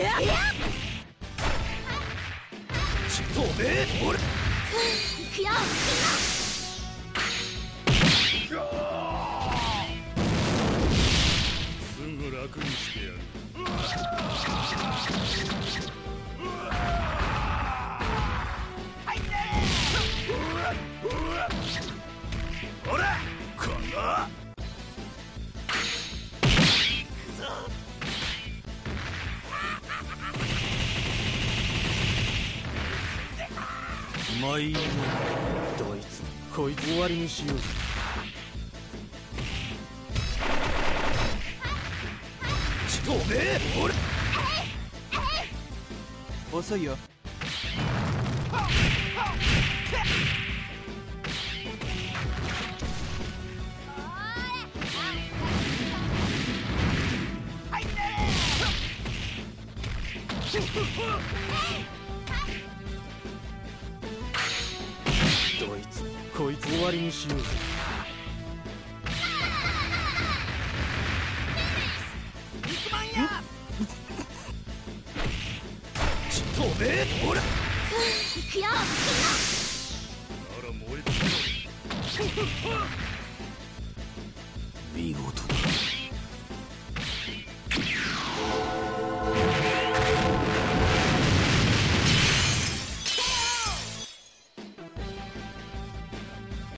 ちとめくよくよはいいなどいつこいつ終わりにしようちとめえ俺遅い。よこいつ終わりにしよう肉まんや。ちとめえくよ。なら燃えて見事だ